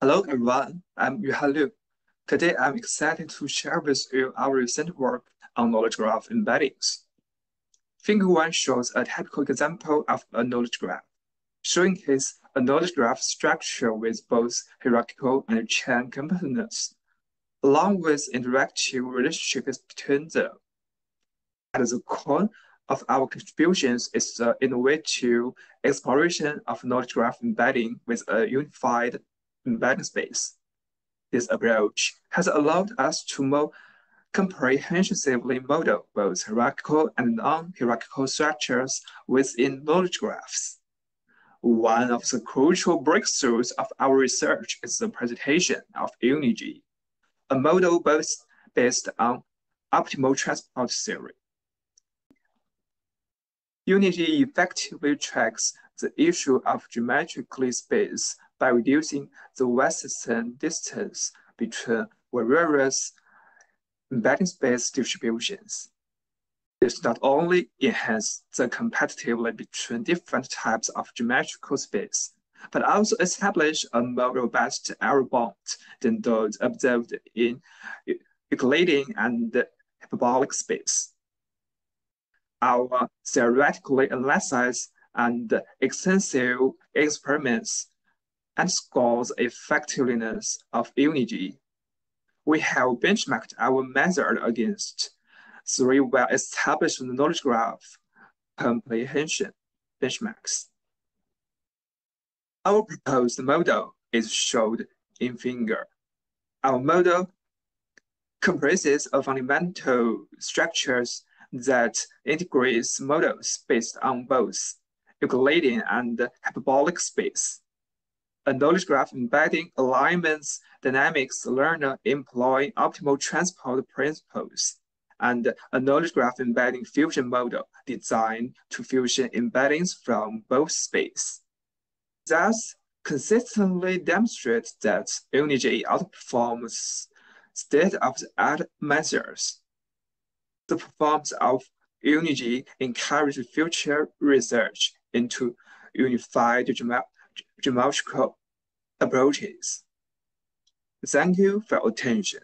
Hello everyone, I'm Yuhan Liu. Today I'm excited to share with you our recent work on knowledge graph embeddings. Figure 1 shows a typical example of a knowledge graph, showing his a knowledge graph structure with both hierarchical and chain components, along with interactive relationships between them. At the core of our contributions is the innovative exploration of knowledge graph embedding with a unified embedding space. This approach has allowed us to more comprehensively model both hierarchical and non-hierarchical structures within knowledge graphs. One of the crucial breakthroughs of our research is the presentation of UniG, a model based, based on optimal transport theory. UniG effectively tracks the issue of geometrically space by reducing the Wasserstein distance between various embedding space distributions. This not only enhances the compatibility between different types of geometrical space, but also establish a more robust error bound than those observed in Euclidean and hyperbolic space our theoretically analysis and extensive experiments underscores scores effectiveness of UniG. We have benchmarked our method against three well-established knowledge graph comprehension benchmarks. Our proposed model is shown in figure. Our model comprises of fundamental structures that integrates models based on both Euclidean and hyperbolic space. A knowledge graph embedding alignments dynamics learner employ optimal transport principles, and a knowledge graph embedding fusion model designed to fusion embeddings from both space. Thus, consistently demonstrates that UniG outperforms state-of-the-art measures. the performance of UniG encourage future research into unified geometrical approaches. Thank you for attention.